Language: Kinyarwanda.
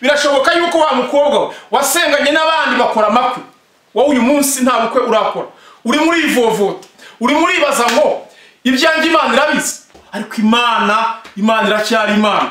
birashoboka yuko wa mukobwa we wasenganye n'abandi bakora amakwe. Wowe uyu munsi nta bukwe urakora. Urimo urivovota urimo uribaza ngo ibyanjye imana irabizi. Ariko imana imana iracyari imana.